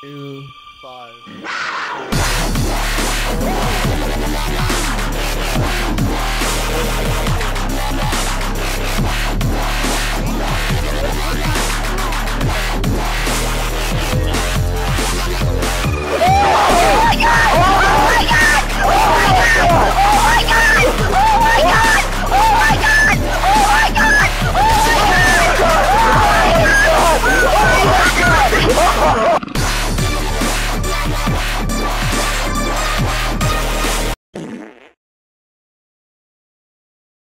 two, five.